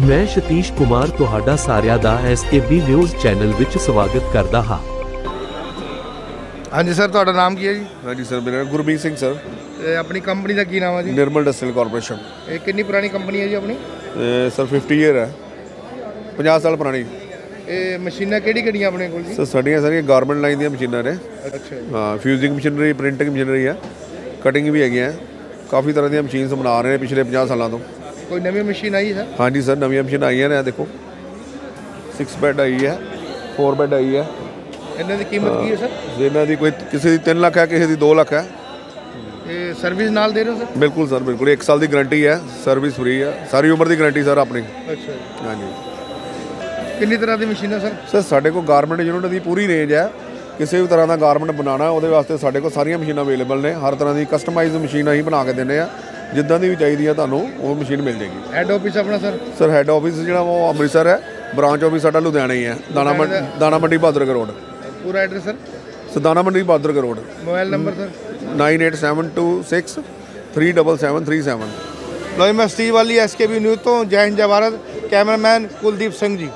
ਮੈਂ ਸਤੀਸ਼ ਕੁਮਾਰ ਤੁਹਾਡਾ ਸਾਰਿਆਂ ਦਾ ਐਸਕੇਬੀ ਨਿਊਜ਼ ਚੈਨਲ ਵਿੱਚ ਸਵਾਗਤ ਕਰਦਾ ਹਾਂ। ਹਾਂਜੀ ਸਰ ਤੁਹਾਡਾ ਨਾਮ ਕੀ ਹੈ ਜੀ? ਹਾਂਜੀ ਸਰ ਮੇਰਾ ਨਾਮ ਗੁਰਮੀਤ ਸਿੰਘ ਸਰ। ਇਹ ਆਪਣੀ ਕੰਪਨੀ ਦਾ ਕੀ ਨਾਮ ਹੈ ਜੀ? Nirmal industrial corporation. ਇਹ ਕਿੰਨੀ ਪੁਰਾਣੀ ਕੰਪਨੀ ਹੈ ਜੀ ਆਪਣੀ? ਤੇ ਸਰ 50 ਇਅਰ ਹੈ। 50 ਸਾਲ ਪੁਰਾਣੀ। ਇਹ ਮਸ਼ੀਨਾਂ ਕਿਹੜੀ ਕਿਹੜੀਆਂ ਆਪਣੇ ਕੋਲ ਜੀ? ਸਰ ਸਾਡੀਆਂ ਸਾਰੀਆਂ ਗਾਰਮੈਂਟ ਲਾਈਨ ਦੀਆਂ ਮਸ਼ੀਨਾਂ ਨੇ। ਅੱਛਾ ਜੀ। ਹਾਂ ਫਿਊਜ਼ਿੰਗ ਮਸ਼ੀਨਰੀ ਪ੍ਰਿੰਟਿੰਗ ਮਸ਼ੀਨਰੀ ਹੈ। ਕਟਿੰਗ ਵੀ ਹੈਗੀਆਂ। ਕਾਫੀ ਤਰ੍ਹਾਂ ਦੀਆਂ ਮਸ਼ੀਨਸ ਬਣਾ ਰਹੇ ਨੇ ਪਿਛਲੇ 50 ਸਾਲਾਂ ਤੋਂ। ਕੋਈ ਨਵੀਂ ਮਸ਼ੀਨ ਆਈ ਸਰ ਹਾਂਜੀ ਸਰ ਨਵੀਆਂ ਮਸ਼ੀਨਾਂ ਆਈਆਂ ਨੇ ਆਹ ਦੇਖੋ। 6 ਬੈੱਡ ਆਈ ਹੈ 4 ਬੈੱਡ ਆਈ ਹੈ। ਇਹਨਾਂ ਦੀ ਕੀਮਤ ਕੀ ਹੈ ਸਰ? ਇਹਨਾਂ ਦੀ ਕੋਈ ਕਿਸੇ ਦੀ 3 ਲੱਖ ਹੈ ਕਿਸੇ ਦੀ 2 ਲੱਖ ਹੈ। ਇਹ ਸਰਵਿਸ ਨਾਲ ਦੇ ਰਹੇ ਹੋ ਸਰ? ਬਿਲਕੁਲ ਸਰ ਬਿਲਕੁਲ। 1 ਸਾਲ ਦੀ ਗਾਰੰਟੀ ਹੈ ਸਰਵਿਸ ਫ੍ਰੀ ਹੈ। ਸਾਰੀ ਉਮਰ ਦੀ ਗਾਰੰਟੀ ਸਰ ਆਪਣੀ। ਅੱਛਾ ਹਾਂਜੀ। ਕਿੰਨੀ ਤਰ੍ਹਾਂ ਦੀ ਮਸ਼ੀਨਾਂ ਸਰ? ਸਰ ਸਾਡੇ ਕੋਲ ਗਾਰਮੈਂਟ ਯੂਨਿਟ ਦੀ ਪੂਰੀ ਰੇਂਜ ਹੈ। ਕਿਸੇ ਵੀ ਤਰ੍ਹਾਂ ਦਾ ਗਾਰਮੈਂਟ ਬਣਾਉਣਾ ਉਹਦੇ ਵਾਸਤੇ ਸਾਡੇ ਕੋਲ ਸਾਰੀਆਂ ਮਸ਼ੀਨਾਂ ਅਵੇਲੇਬਲ ਨੇ। ਹਰ ਤਰ੍ਹਾਂ ਦੀ ਕਸਟਮਾਈਜ਼ਡ ਮਸ਼ੀਨ ਅਸੀਂ ਬਣਾ ਕੇ ਦਿੰਦੇ ਆ। ਜਿੱਦਾਂ ਦੀ ਵੀ ਚਾਹੀਦੀ ਆ ਤੁਹਾਨੂੰ ਉਹ ਮਸ਼ੀਨ ਮਿਲ ਜੇਗੀ ਹੈੱਡ ਆਫਿਸ ਆਪਣਾ ਸਰ? ਸਰ ਹੈੱਡ ਆਫਿਸ ਜਿਹੜਾ ਉਹ ਅੰਮ੍ਰਿਤਸਰ ਹੈ। ਬ੍ਰਾਂਚ ਆਫਿਸ ਸਾਡਾ ਲੁਧਿਆਣਾ ਹੀ ਹੈ ਦਾਣਾ ਮੰਡੀ ਦਾਣਾ ਮੰਡੀ ਬਹਾਦਰਗੜ੍ਹ ਰੋਡ। ਪੂਰਾ address sir? So Dana Mandi Bahadurgarh road. Mobile number sir? 9872637737 ਲੋ ਜੀ ਮੈਂ ਸਟੀਵ ਵਾਲੀ ਐਸਕੇਬੀ ਨਿਊਜ਼ ਤੋਂ ਜੈ ਹਿੰਦ ਜੈ ਭਾਰਤ। ਕੈਮਰਾਮੈਨ ਕੁਲਦੀਪ ਸਿੰਘ ਜੀ।